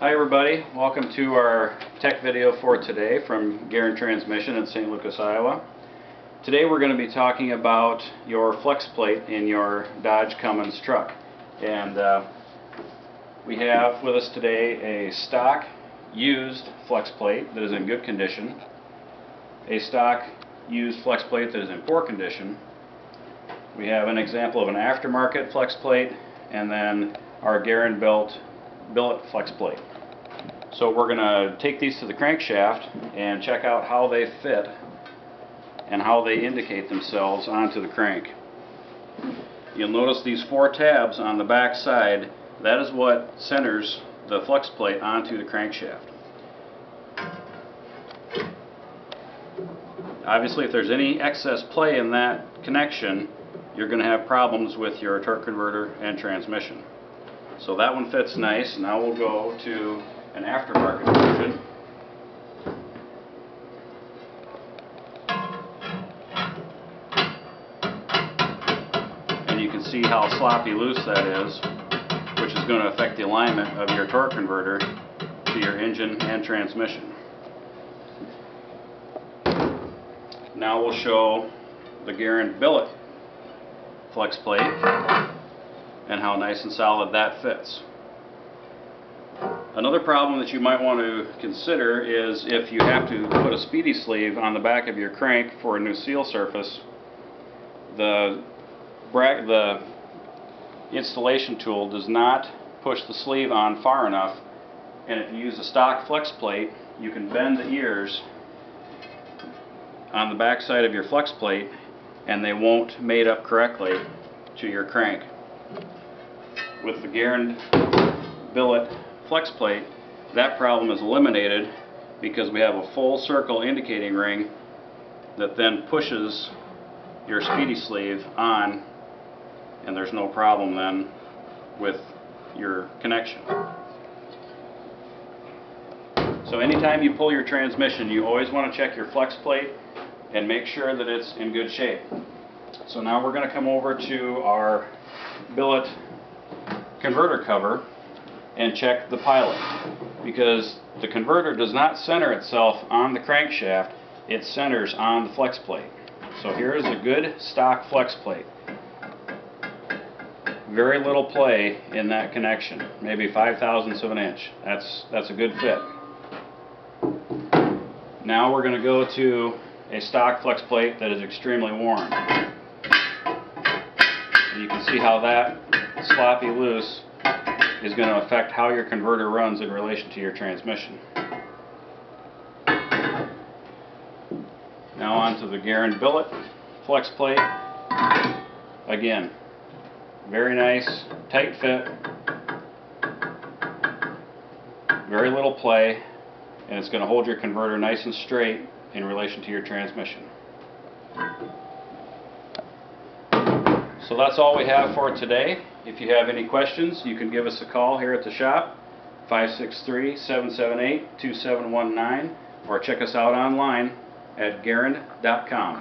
Hi everybody, welcome to our tech video for today from Goerend Transmission in St. Lucas, Iowa. Today we're going to be talking about your flex plate in your Dodge Cummins truck. And uh, we have with us today a stock used flex plate that is in good condition, a stock used flex plate that is in poor condition. We have an example of an aftermarket flex plate and then our Goerend built billet flex plate. So we're going to take these to the crankshaft and check out how they fit and how they indicate themselves onto the crank. You'll notice these four tabs on the back side, that is what centers the flex plate onto the crankshaft. Obviously if there's any excess play in that connection, you're going to have problems with your torque converter and transmission. So that one fits nice. Now we'll go to an aftermarket version. And you can see how sloppy loose that is, which is going to affect the alignment of your torque converter to your engine and transmission. Now we'll show the Goerend billet flex plate and how nice and solid that fits. Another problem that you might want to consider is if you have to put a speedy sleeve on the back of your crank for a new seal surface, the, the installation tool does not push the sleeve on far enough and if you use a stock flex plate you can bend the ears on the back side of your flex plate and they won't mate up correctly to your crank. With the Goerend billet flex plate, that problem is eliminated because we have a full circle indicating ring that then pushes your speedy sleeve on and there's no problem then with your connection. So anytime you pull your transmission you always want to check your flex plate and make sure that it's in good shape. So now we're going to come over to our billet converter cover and check the pilot. Because the converter does not center itself on the crankshaft it centers on the flex plate. So here is a good stock flex plate. Very little play in that connection maybe five thousandths of an inch. That's that's a good fit. Now we're going to go to a stock flex plate that is extremely worn. And you can see how that sloppy loose is going to affect how your converter runs in relation to your transmission. Now on to the Goerend billet flex plate. Again, very nice, tight fit, very little play, and it's going to hold your converter nice and straight in relation to your transmission. So that's all we have for today. If you have any questions, you can give us a call here at the shop, 563-778-2719, or check us out online at Goerend.com.